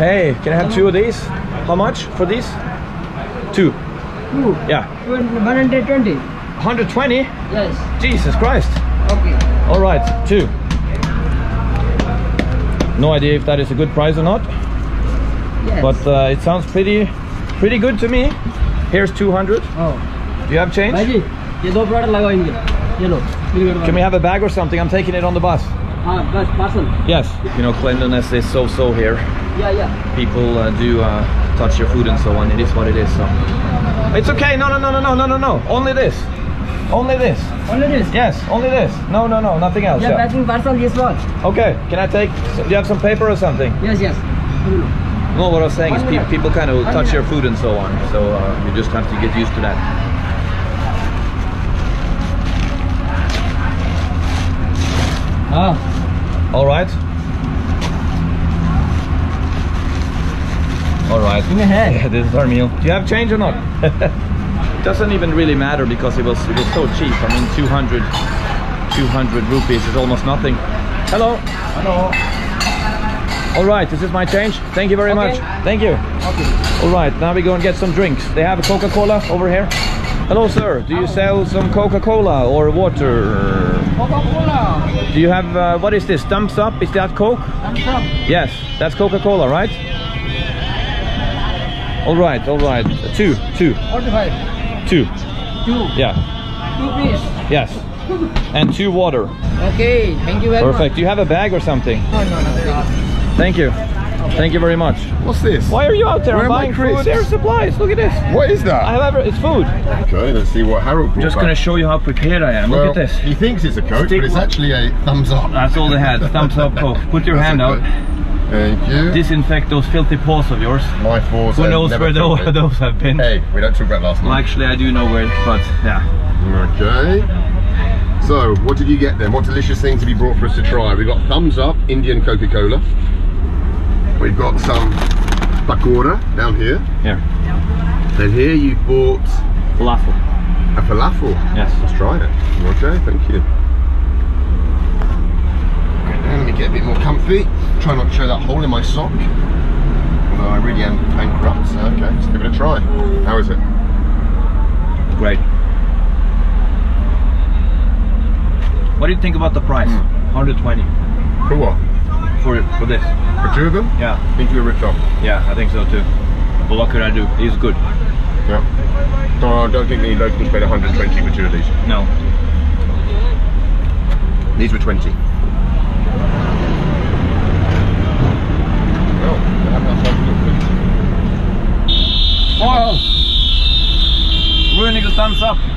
Hey, can I have two of these? How much for these? Two. Two? Yeah. 120. 120? Yes. Jesus Christ. Okay. All right, two. No idea if that is a good price or not. Yes. But uh, it sounds pretty pretty good to me. Here's 200. Oh. Do you have change? Can we have a bag or something? I'm taking it on the bus. Ah, bus, parcel. Yes. You know, cleanliness is so-so here yeah, yeah. people uh, do uh, touch your food and so on. It is what it is. So it's okay. No, no, no, no, no, no, no, no. Only this. Only this. Only this. Yes, only this. No, no, no, nothing else. Yeah, yeah. bathroom bar this one. Okay. Can I take? Do you have some paper or something? Yes, yes. No, what I was saying is pe people kind of touch minute. your food and so on. So uh, you just have to get used to that. Ah. All right. guys. Yeah, this is our meal. Do you have change or not? Doesn't even really matter because it was it was so cheap. I mean, 200, 200 rupees is almost nothing. Hello. Hello. All right, this is my change. Thank you very okay. much. Thank you. Okay. All right, now we go and get some drinks. They have a Coca-Cola over here. Hello, sir. Do you sell some Coca-Cola or water? Coca-Cola. Do you have, uh, what is this? Thums Up? Is that Coke? Thums Up. Yes, that's Coca-Cola, right? All right, all right. Two, two, 45 two. two Yeah, two piece yes. And two water. okay thank you very Perfect. Do you have a bag or something? much no no no Thank you. Thank you very much. What's this? Why are you out there Where are my buying food? crisps? There's supplies. Look at this. What is that? I have ever. It's food. Okay, let's see what Harold brought Just back. gonna show you how prepared I am. well, Look at this. He thinks it's a Coke, Stick but it's actually a Thums Up. That's all they had. Thums Up Coke. Put your That's hand out. Thank you. Disinfect those filthy paws of yours. My fours. Who knows where those, those have been? Hey, we don't talk about last night. Well, actually, I do know where, but yeah. Okay. So, what did you get then? What delicious things have you brought for us to try? We've got Thums Up Indian Coca-Cola. We've got some pakora down here. Here. And here you bought Falafel. a falafel. Yes. Let's try it. Okay, thank you. Okay, now let me get a bit more comfy. Try not to show that hole in my sock. Although I really am bankrupt, so okay, let's give it a try. How is it? Great. What do you think about the price? Hmm. 120 For what? for for this. For two of them? Yeah. I think you were ripped off. Yeah, I think so too. But what could I do? He's good. Yeah. No, I don't think the locals paid 120 for two of these. No. These were 20. Well, they have ourselves a little bit. Oh! Ruining the Thums Up.